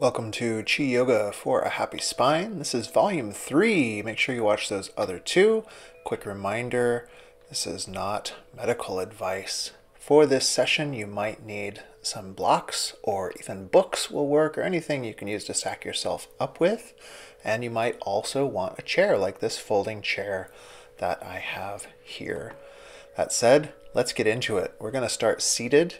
Welcome to Chi Yoga for a Happy Spine. This is volume three. Make sure you watch those other two. Quick reminder this is not medical advice. For this session, you might need some blocks or even books will work or anything you can use to stack yourself up with. And you might also want a chair like this folding chair that I have here. That said, let's get into it. We're going to start seated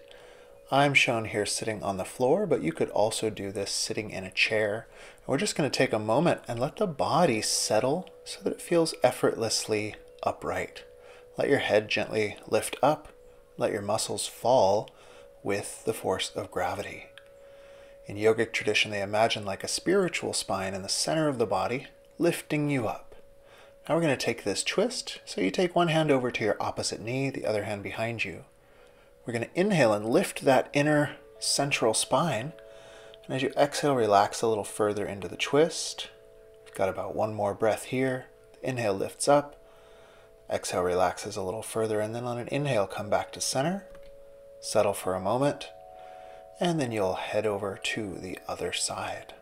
I'm shown here sitting on the floor, but you could also do this sitting in a chair. And we're just going to take a moment and let the body settle so that it feels effortlessly upright. Let your head gently lift up, let your muscles fall with the force of gravity. In yogic tradition, they imagine like a spiritual spine in the center of the body, lifting you up. Now we're going to take this twist. So you take one hand over to your opposite knee, the other hand behind you. We're going to inhale and lift that inner central spine. And as you exhale, relax a little further into the twist. We've got about one more breath here. The inhale lifts up. Exhale relaxes a little further. And then on an inhale, come back to center. Settle for a moment. And then you'll head over to the other side.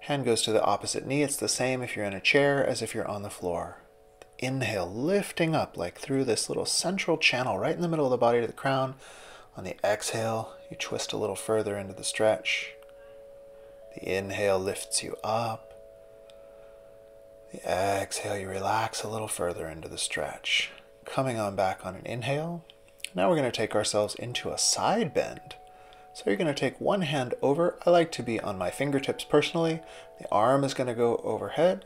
Hand goes to the opposite knee. It's the same if you're in a chair as if you're on the floor inhale, lifting up like through this little central channel right in the middle of the body to the crown. On the exhale, you twist a little further into the stretch. The inhale lifts you up. The exhale, you relax a little further into the stretch. Coming on back on an inhale. Now we're going to take ourselves into a side bend. So you're going to take one hand over. I like to be on my fingertips personally. The arm is going to go overhead.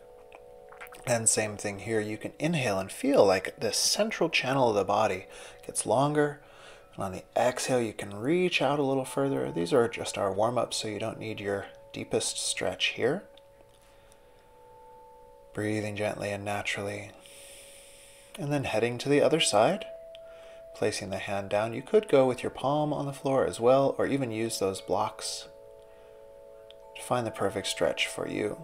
And same thing here, you can inhale and feel like the central channel of the body gets longer. And on the exhale, you can reach out a little further. These are just our warm ups, so you don't need your deepest stretch here. Breathing gently and naturally. And then heading to the other side, placing the hand down. You could go with your palm on the floor as well, or even use those blocks to find the perfect stretch for you.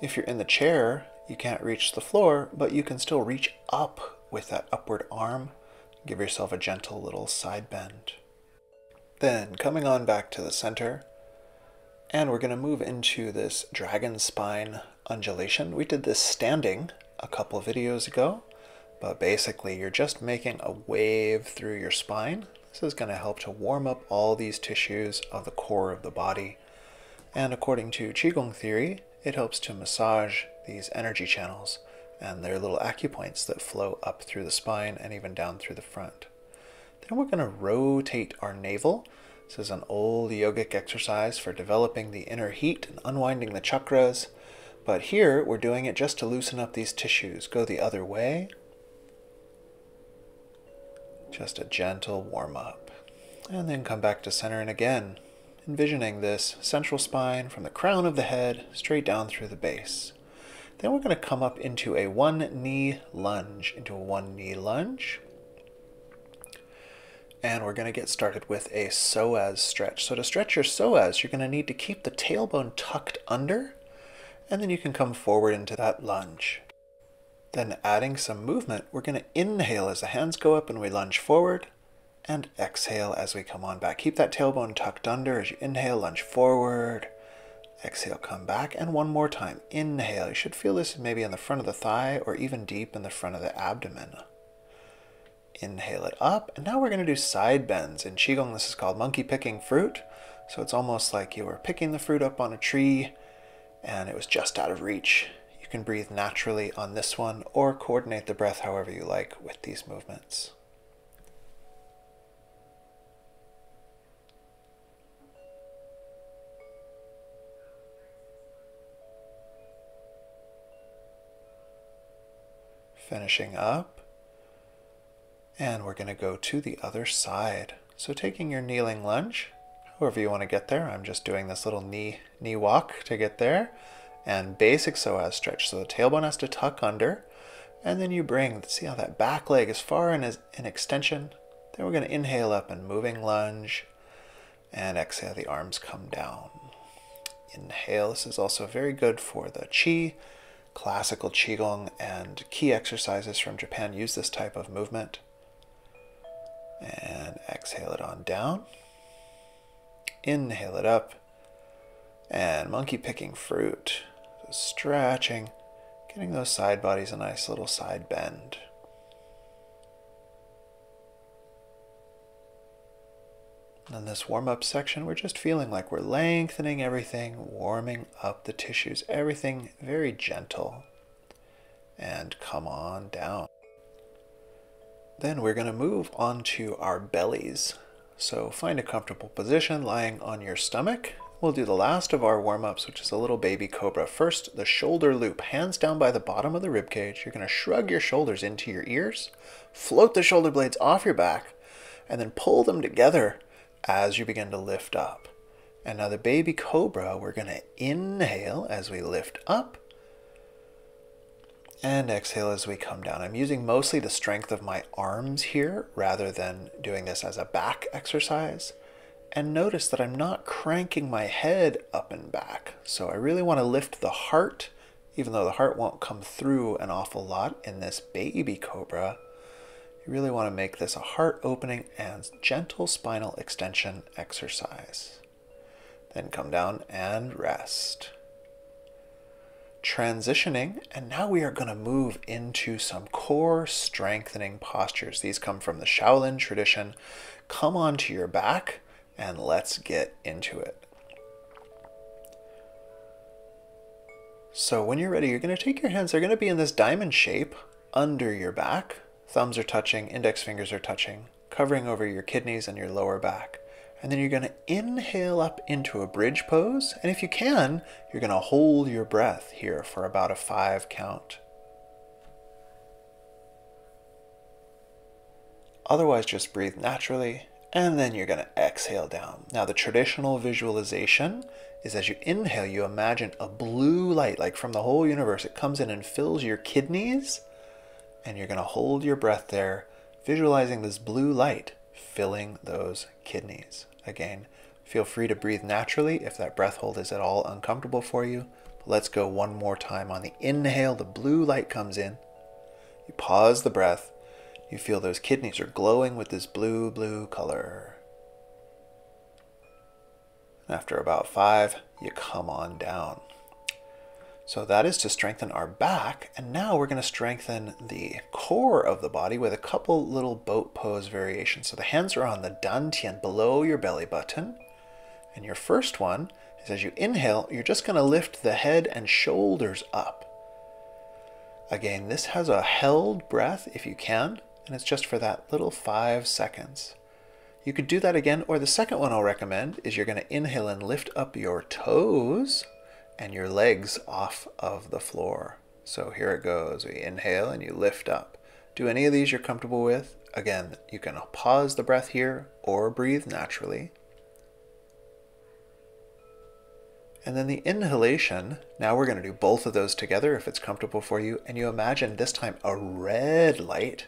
If you're in the chair, you can't reach the floor, but you can still reach up with that upward arm. Give yourself a gentle little side bend. Then coming on back to the center, and we're going to move into this dragon spine undulation. We did this standing a couple videos ago, but basically you're just making a wave through your spine. This is going to help to warm up all these tissues of the core of the body. And according to Qigong theory, it helps to massage these energy channels and their little acupoints that flow up through the spine and even down through the front. Then we're going to rotate our navel. This is an old yogic exercise for developing the inner heat and unwinding the chakras. But here we're doing it just to loosen up these tissues. Go the other way. Just a gentle warm up. And then come back to center and again envisioning this central spine from the crown of the head straight down through the base. Then we're going to come up into a one knee lunge, into a one knee lunge. And we're going to get started with a psoas stretch. So to stretch your psoas, you're going to need to keep the tailbone tucked under, and then you can come forward into that lunge. Then adding some movement, we're going to inhale as the hands go up and we lunge forward and exhale as we come on back. Keep that tailbone tucked under as you inhale, lunge forward. Exhale, come back, and one more time. Inhale. You should feel this maybe in the front of the thigh or even deep in the front of the abdomen. Inhale it up, and now we're going to do side bends. In Qigong, this is called monkey picking fruit. So it's almost like you were picking the fruit up on a tree and it was just out of reach. You can breathe naturally on this one or coordinate the breath however you like with these movements. Finishing up. And we're going to go to the other side. So taking your kneeling lunge, however you want to get there. I'm just doing this little knee knee walk to get there. And basic psoas stretch. So the tailbone has to tuck under. And then you bring, see how that back leg is far in an extension. Then we're going to inhale up and moving lunge. And exhale, the arms come down. Inhale. This is also very good for the chi classical Qigong and Ki exercises from Japan use this type of movement. And exhale it on down. Inhale it up. And monkey picking fruit. Stretching, getting those side bodies a nice little side bend. In this warm up section, we're just feeling like we're lengthening everything, warming up the tissues, everything very gentle. And come on down. Then we're going to move on to our bellies. So find a comfortable position lying on your stomach. We'll do the last of our warm ups, which is a little baby cobra. First, the shoulder loop, hands down by the bottom of the rib cage. You're going to shrug your shoulders into your ears, float the shoulder blades off your back, and then pull them together as you begin to lift up. And now the baby cobra, we're going to inhale as we lift up and exhale as we come down. I'm using mostly the strength of my arms here rather than doing this as a back exercise. And notice that I'm not cranking my head up and back. So I really want to lift the heart, even though the heart won't come through an awful lot in this baby cobra. You really want to make this a heart opening and gentle spinal extension exercise. Then come down and rest. Transitioning, and now we are going to move into some core strengthening postures. These come from the Shaolin tradition. Come onto your back and let's get into it. So, when you're ready, you're going to take your hands, they're going to be in this diamond shape under your back. Thumbs are touching, index fingers are touching, covering over your kidneys and your lower back. And then you're going to inhale up into a bridge pose. And if you can, you're going to hold your breath here for about a five count. Otherwise, just breathe naturally. And then you're going to exhale down. Now, the traditional visualization is as you inhale, you imagine a blue light, like from the whole universe. It comes in and fills your kidneys and you're going to hold your breath there, visualizing this blue light filling those kidneys. Again, feel free to breathe naturally if that breath hold is at all uncomfortable for you. let's go one more time. On the inhale, the blue light comes in. You pause the breath. You feel those kidneys are glowing with this blue, blue color. After about five, you come on down. So that is to strengthen our back. And now we're going to strengthen the core of the body with a couple little boat pose variations. So the hands are on the dantian below your belly button. And your first one is as you inhale, you're just going to lift the head and shoulders up. Again, this has a held breath if you can, and it's just for that little five seconds. You could do that again, or the second one I'll recommend is you're going to inhale and lift up your toes and your legs off of the floor. So here it goes. We inhale and you lift up. Do any of these you're comfortable with? Again, you can pause the breath here or breathe naturally. And then the inhalation, now we're going to do both of those together if it's comfortable for you. And you imagine this time a red light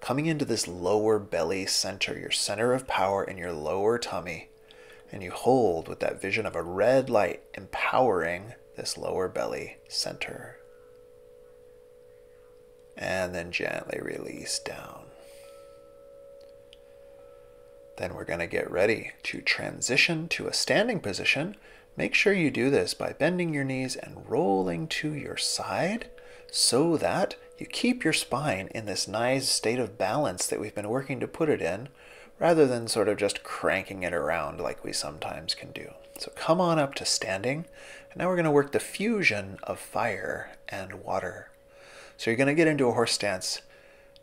coming into this lower belly center, your center of power in your lower tummy and you hold with that vision of a red light empowering this lower belly center. And then gently release down. Then we're going to get ready to transition to a standing position. Make sure you do this by bending your knees and rolling to your side so that you keep your spine in this nice state of balance that we've been working to put it in rather than sort of just cranking it around like we sometimes can do. So come on up to standing, and now we're going to work the fusion of fire and water. So you're going to get into a horse stance.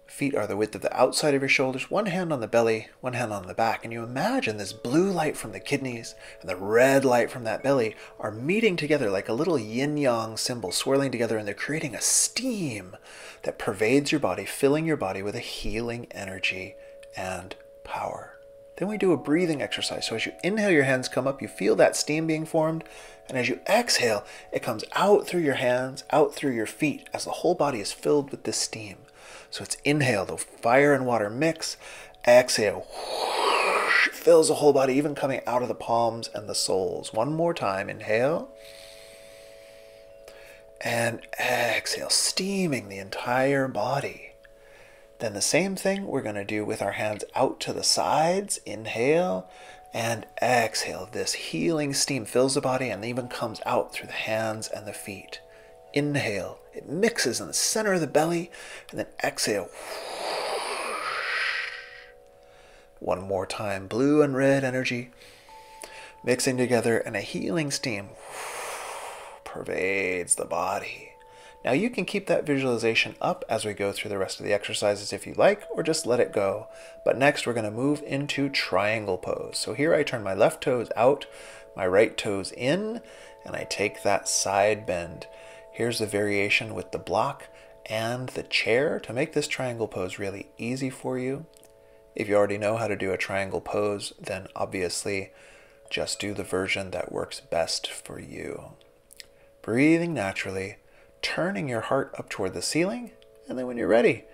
Feet are the width of the outside of your shoulders, one hand on the belly, one hand on the back, and you imagine this blue light from the kidneys and the red light from that belly are meeting together like a little yin yang symbol swirling together, and they're creating a steam that pervades your body, filling your body with a healing energy and power. Then we do a breathing exercise. So as you inhale, your hands come up, you feel that steam being formed. And as you exhale, it comes out through your hands, out through your feet, as the whole body is filled with this steam. So it's inhale, the fire and water mix. Exhale, whoosh, fills the whole body, even coming out of the palms and the soles. One more time. Inhale. And exhale, steaming the entire body. Then the same thing we're going to do with our hands out to the sides. Inhale And exhale. This healing steam fills the body and even comes out through the hands and the feet. Inhale. It mixes in the center of the belly. And then exhale. One more time. Blue and red energy mixing together, and a healing steam pervades the body. Now you can keep that visualization up as we go through the rest of the exercises if you like, or just let it go. But next we're going to move into triangle pose. So here I turn my left toes out, my right toes in, and I take that side bend. Here's the variation with the block and the chair to make this triangle pose really easy for you. If you already know how to do a triangle pose, then obviously just do the version that works best for you. Breathing naturally, turning your heart up toward the ceiling, and then when you're ready,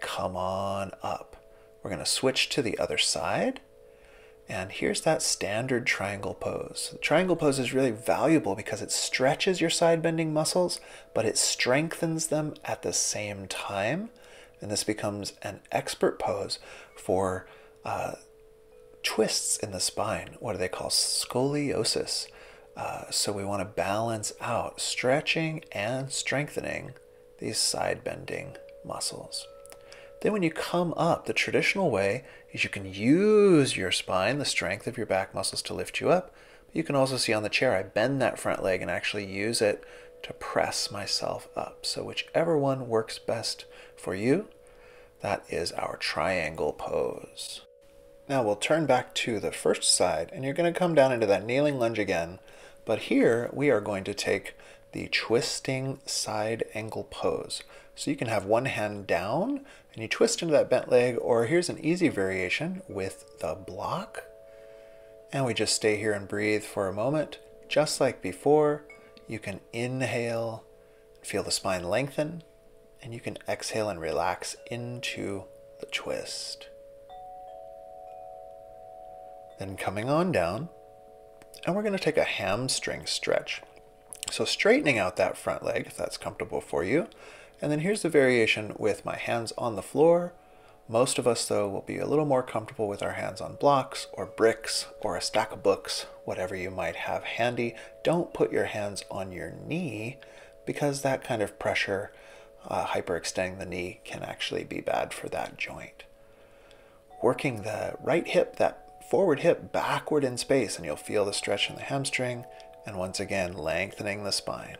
come on up. We're going to switch to the other side. And here's that standard triangle pose. The triangle pose is really valuable because it stretches your side bending muscles, but it strengthens them at the same time. And this becomes an expert pose for uh, twists in the spine. What do they call scoliosis? Uh, so we want to balance out stretching and strengthening these side bending muscles. Then when you come up, the traditional way is you can use your spine, the strength of your back muscles to lift you up. But you can also see on the chair, I bend that front leg and actually use it to press myself up. So whichever one works best for you, that is our triangle pose. Now we'll turn back to the first side and you're going to come down into that kneeling lunge again. But here we are going to take the twisting side angle pose. So you can have one hand down and you twist into that bent leg or here's an easy variation with the block. And we just stay here and breathe for a moment. Just like before, you can inhale, feel the spine lengthen, and you can exhale and relax into the twist. Then coming on down, and we're going to take a hamstring stretch. So straightening out that front leg, if that's comfortable for you. And then here's the variation with my hands on the floor. Most of us, though, will be a little more comfortable with our hands on blocks or bricks or a stack of books, whatever you might have handy. Don't put your hands on your knee because that kind of pressure, uh, hyperextending the knee, can actually be bad for that joint. Working the right hip, that forward hip backward in space and you'll feel the stretch in the hamstring and once again lengthening the spine.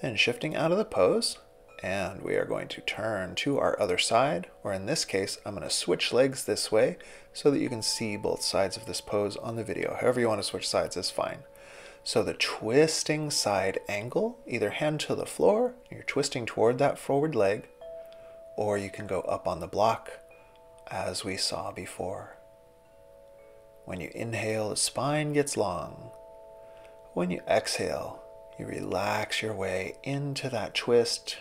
Then shifting out of the pose and we are going to turn to our other side or in this case I'm going to switch legs this way so that you can see both sides of this pose on the video. However you want to switch sides is fine. So the twisting side angle, either hand to the floor, you're twisting toward that forward leg, or you can go up on the block as we saw before. When you inhale, the spine gets long. When you exhale, you relax your way into that twist,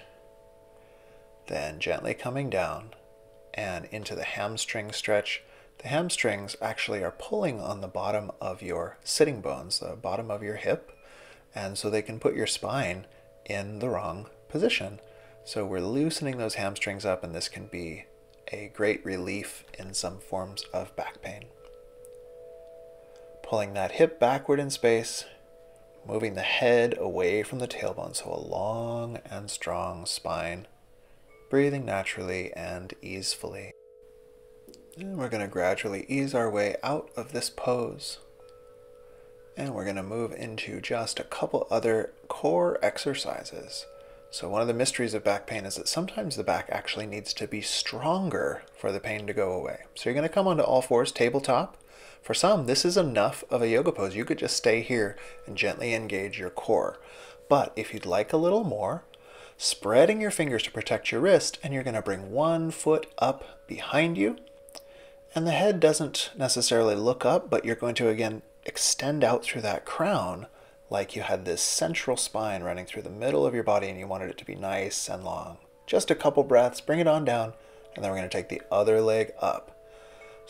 then gently coming down and into the hamstring stretch. The hamstrings actually are pulling on the bottom of your sitting bones, the bottom of your hip, and so they can put your spine in the wrong position. So we're loosening those hamstrings up, and this can be a great relief in some forms of back pain pulling that hip backward in space, moving the head away from the tailbone, so a long and strong spine, breathing naturally and easefully. And we're going to gradually ease our way out of this pose. And we're going to move into just a couple other core exercises. So, one of the mysteries of back pain is that sometimes the back actually needs to be stronger for the pain to go away. So, you're going to come onto all fours, tabletop, for some, this is enough of a yoga pose. You could just stay here and gently engage your core. But if you'd like a little more, spreading your fingers to protect your wrist, and you're going to bring one foot up behind you. And the head doesn't necessarily look up, but you're going to again extend out through that crown like you had this central spine running through the middle of your body and you wanted it to be nice and long. Just a couple breaths, bring it on down, and then we're going to take the other leg up.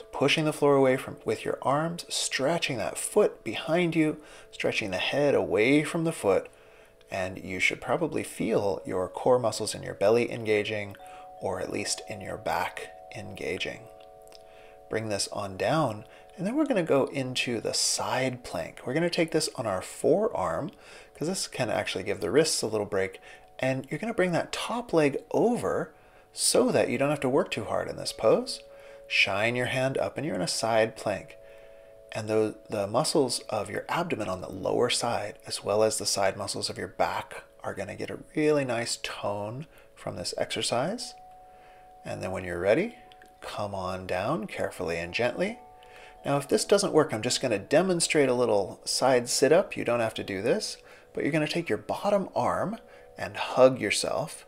So pushing the floor away from with your arms, stretching that foot behind you, stretching the head away from the foot, and you should probably feel your core muscles in your belly engaging or at least in your back engaging. Bring this on down And then we're going to go into the side plank. We're going to take this on our forearm because this can actually give the wrists a little break. And you're going to bring that top leg over so that you don't have to work too hard in this pose. Shine your hand up and you're in a side plank. And the, the muscles of your abdomen on the lower side, as well as the side muscles of your back, are going to get a really nice tone from this exercise. And then when you're ready, come on down carefully and gently. Now, if this doesn't work, I'm just going to demonstrate a little side sit up. You don't have to do this, but you're going to take your bottom arm and hug yourself.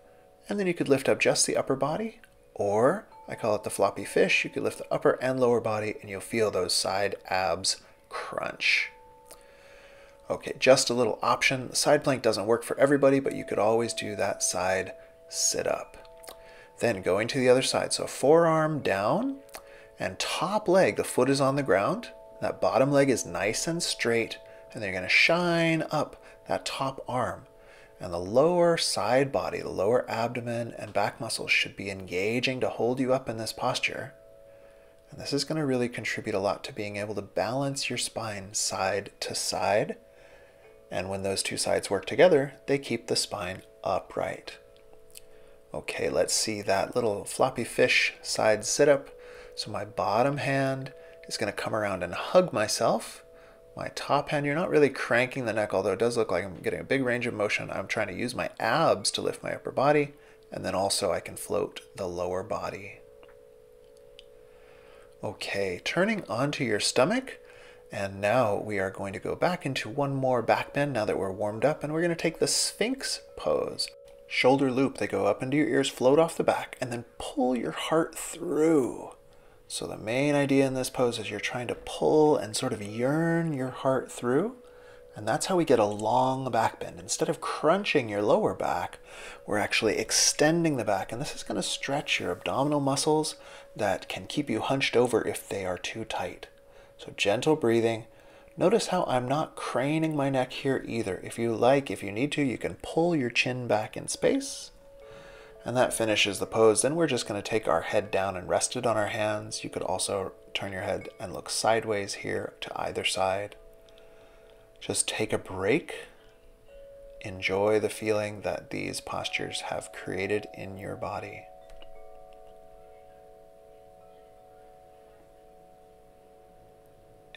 And then you could lift up just the upper body, or I call it the floppy fish. You could lift the upper and lower body, and you'll feel those side abs crunch. Okay, just a little option. The side plank doesn't work for everybody, but you could always do that side sit up. Then going to the other side. So forearm down and top leg, the foot is on the ground. That bottom leg is nice and straight. And then you're going to shine up that top arm. And the lower side body, the lower abdomen and back muscles should be engaging to hold you up in this posture. And this is going to really contribute a lot to being able to balance your spine side to side. And when those two sides work together, they keep the spine upright. Okay, let's see that little floppy fish side sit up. So my bottom hand is going to come around and hug myself. My top hand, you're not really cranking the neck, although it does look like I'm getting a big range of motion. I'm trying to use my abs to lift my upper body, and then also I can float the lower body. Okay, turning onto your stomach, and now we are going to go back into one more back bend now that we're warmed up, and we're going to take the Sphinx pose shoulder loop. They go up into your ears, float off the back, and then pull your heart through. So the main idea in this pose is you're trying to pull and sort of yearn your heart through. And that's how we get a long back bend. Instead of crunching your lower back, we're actually extending the back. And this is going to stretch your abdominal muscles that can keep you hunched over if they are too tight. So gentle breathing, Notice how I'm not craning my neck here either. If you like, if you need to, you can pull your chin back in space. And that finishes the pose. Then we're just going to take our head down and rest it on our hands. You could also turn your head and look sideways here to either side. Just take a break. Enjoy the feeling that these postures have created in your body.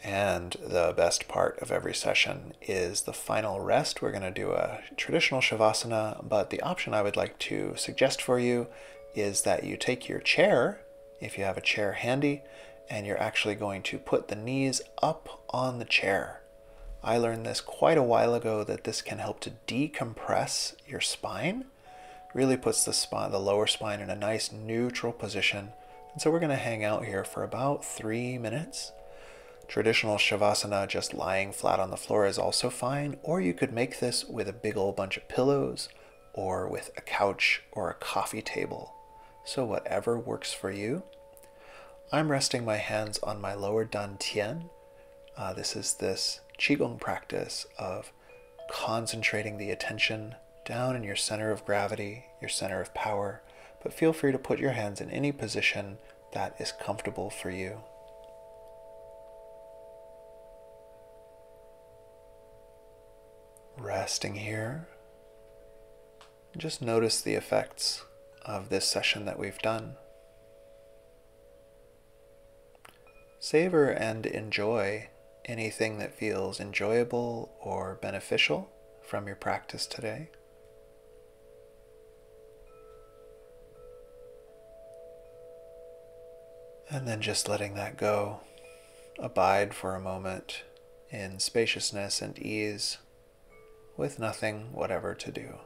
And the best part of every session is the final rest. We're going to do a traditional Shavasana, but the option I would like to suggest for you is that you take your chair, if you have a chair handy, and you're actually going to put the knees up on the chair. I learned this quite a while ago that this can help to decompress your spine. Really puts the spine, the lower spine in a nice neutral position. And so we're going to hang out here for about three minutes. Traditional Shavasana, just lying flat on the floor, is also fine, or you could make this with a big old bunch of pillows, or with a couch or a coffee table. So, whatever works for you. I'm resting my hands on my lower dantian. Uh, this is this Qigong practice of concentrating the attention down in your center of gravity, your center of power, but feel free to put your hands in any position that is comfortable for you. Resting here. Just notice the effects of this session that we've done. Savor and enjoy anything that feels enjoyable or beneficial from your practice today. And then just letting that go. Abide for a moment in spaciousness and ease with nothing whatever to do.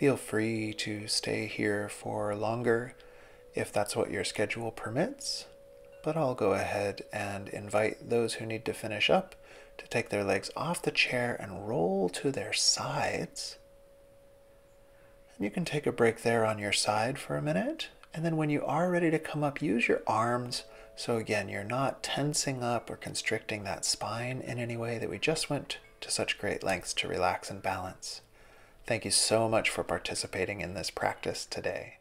Feel free to stay here for longer if that's what your schedule permits. But I'll go ahead and invite those who need to finish up to take their legs off the chair and roll to their sides. And you can take a break there on your side for a minute. And then when you are ready to come up, use your arms. So again, you're not tensing up or constricting that spine in any way that we just went to such great lengths to relax and balance. Thank you so much for participating in this practice today.